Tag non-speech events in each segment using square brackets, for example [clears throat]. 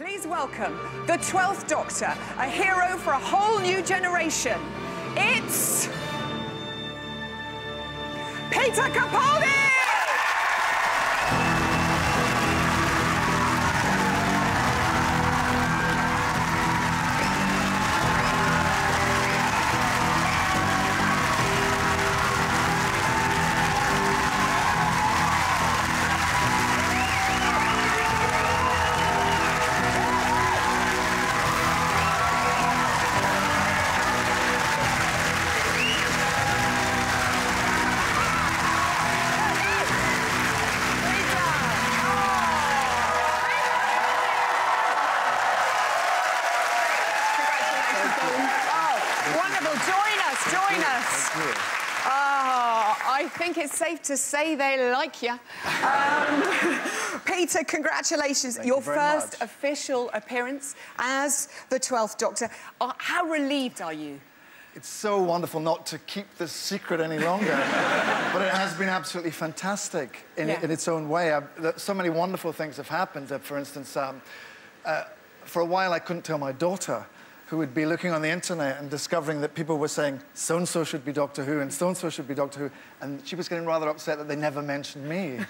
Please welcome the 12th Doctor, a hero for a whole new generation. It's... Peter Capaldi! Join us, join us. Oh, I think it's safe to say they like you. Um, [laughs] Peter, congratulations. Thank Your you first much. official appearance as the 12th Doctor. Uh, how relieved are you? It's so wonderful not to keep this secret any longer. [laughs] but it has been absolutely fantastic in, Yeah. in its own way. i so many wonderful things have happened. Uh, for instance, um, uh, for a while I couldn't tell my daughter, who would be looking on the internet and discovering that people were saying so and so should be Doctor Who and so and so should be Doctor Who. And she was getting rather upset that they never mentioned me. [laughs] and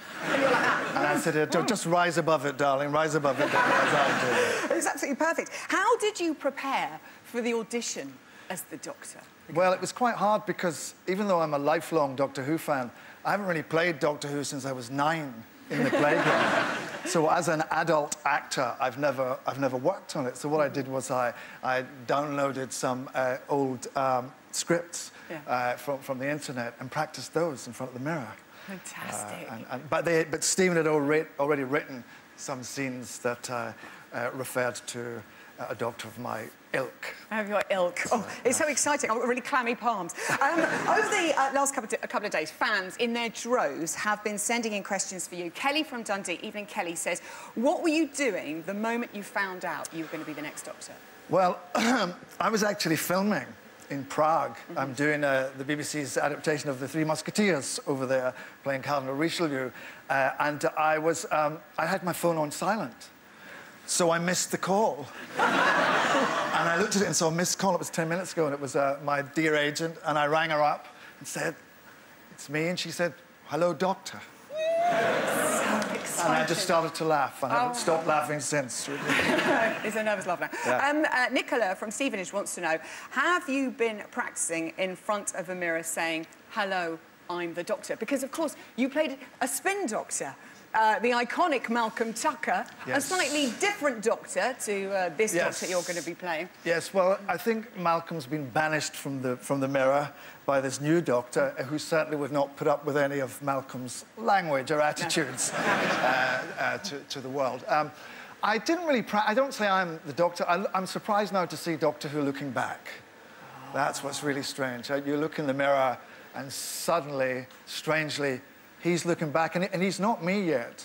I said, just rise above it, darling, rise above it. darling," as I did. It's absolutely perfect. How did you prepare for the audition as the Doctor? Well, it was quite hard because even though I'm a lifelong Doctor Who fan, I haven't really played Doctor Who since I was nine in the playground. so as an adult actor, I've never, I've never worked on it. So what I did was I, I downloaded some uh, old um, scripts Yeah. uh, from, from the internet and practiced those in front of the mirror. Fantastic. Uh, and, and, but, they, but Stephen had already, already written some scenes that uh, uh, referred to a doctor of my ilk. Have your ilk. Oh, it's so exciting. I've got really clammy palms. Um, [laughs] over the uh, last couple of, a couple of days, fans in their droves have been sending in questions for you. Kelly from Dundee, even Kelly says, What were you doing the moment you found out you were going to be the next Doctor? Well, [clears throat] I was actually filming in Prague. I'm doing uh, the BBC's adaptation of The Three Musketeers over there, playing Cardinal Richelieu. Uh, and I was, um, I had my phone on silent. So I missed the call. and I looked at it and saw a missed call. It was 10 minutes ago, and it was uh, my dear agent. And I rang her up and said, It's me. And she said, Hello, doctor. And I just started to laugh. And I haven't stopped laughing since. [laughs] It's a nervous laugh now. Yeah. Um, uh, Nicola from Stevenage wants to know Have you been practicing in front of a mirror saying, Hello, I'm the Doctor? Because, of course, you played a spin Doctor. Uh, the iconic Malcolm Tucker, a slightly different Doctor to uh, this Yes. Doctor you're going to be playing. Yes, well, I think Malcolm's been banished from the, from the mirror by this new doctor uh, who certainly would not put up with any of Malcolm's language or attitudes uh, uh, to, to the world. Um, I didn't really... Pra- I don't say I'm the doctor. I, I'm surprised now to see Doctor Who looking back. That's what's really strange. You look in the mirror and suddenly, strangely, he's looking back and, and he's not me yet.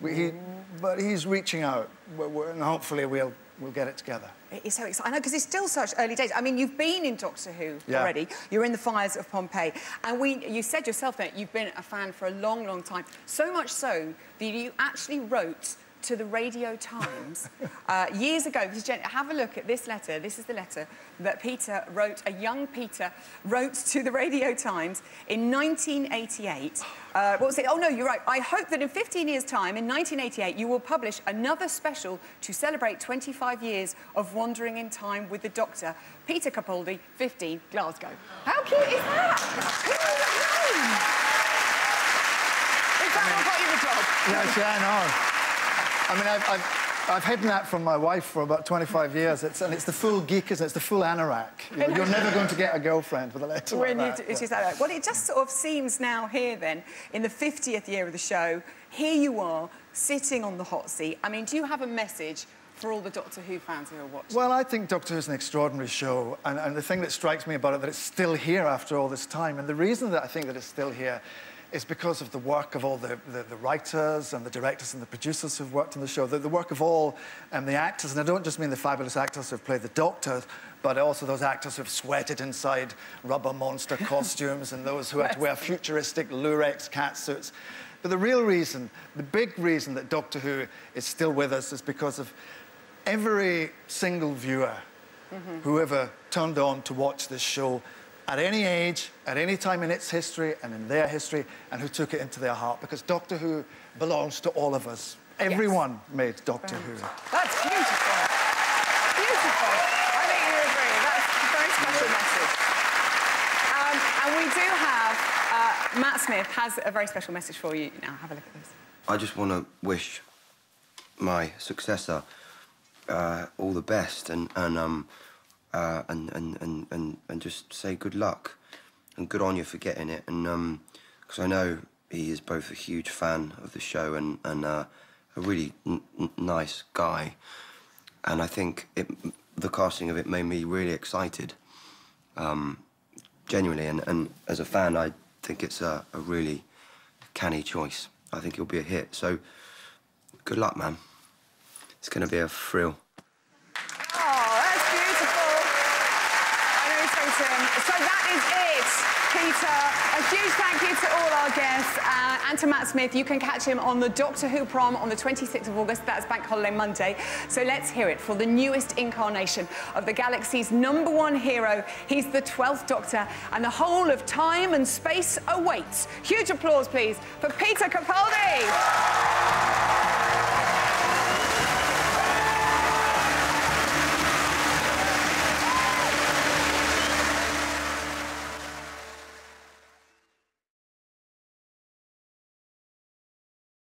We- he, but he's reaching out and hopefully we'll, we'll get it together. It is so exciting. I know, because it's still such early days. I mean, you've been in Doctor Who Yeah. already. You're in the fires of Pompeii. And we, you said yourself that you've been a fan for a long, long time. So much so that you actually wrote to the Radio Times uh, years ago. Because, Jen, have a look at this letter. This is the letter that Peter wrote, a young Peter wrote to the Radio Times in 1988. Uh, what was it? Oh, no, you're right. I hope that in 15 years' time, in 1988, you will publish another special to celebrate 25 years of wandering in time with the Doctor. Peter Capaldi, 15, Glasgow. How cute is that? Who would have known? Is that what got you the job? Yes, yeah, I know. I mean, I've, I've, I've hidden that from my wife for about 25 years. It's, and it's the full geek, isn't it? It's the full anorak. You know, you're never going to get a girlfriend with a letter When like that. it is that. Well, it just sort of seems now here then, in the 50th year of the show, here you are, sitting on the hot seat. I mean, do you have a message for all the Doctor Who fans who are watching? Well, I think Doctor Who's an extraordinary show, and, and the thing that strikes me about it that it's still here after all this time. And the reason that I think that it's still here is because of the work of all the, the, the writers and the directors and the producers who've worked on the show, the, the work of all um, the actors, and I don't just mean the fabulous actors who've played the Doctor, but also those actors who've sweated inside rubber monster [laughs] costumes and those who had to wear futuristic Lurex catsuits. But the real reason, the big reason that Doctor Who is still with us is because of every single viewer mm -hmm. who ever turned on to watch this show at any age, at any time in its history and in their history, and who took it into their heart, because Doctor Who belongs to all of us. Everyone yes. made Doctor Who. That's beautiful. Beautiful. I think you agree. That's a very special message. Um, and we do have, uh, Matt Smith has a very special message for you. Now, have a look at this. I just want to wish my successor uh, all the best and, and um, uh, and, and, and, and, and just say good luck and good on you for getting it. And because um, I know he is both a huge fan of the show and, and uh, a really nice guy. And I think it, the casting of it made me really excited, um, genuinely. And, and as a fan, I think it's a, a really canny choice. I think he'll be a hit. So good luck, man. It's going to be a thrill. So that is it, Peter. A huge thank you to all our guests uh, and to Matt Smith. You can catch him on the Doctor Who prom on the 26th of August. That's Bank Holiday Monday. So let's hear it for the newest incarnation of the galaxy's number one hero. He's the 12th Doctor, and the whole of time and space awaits. Huge applause, please, for Peter Capaldi.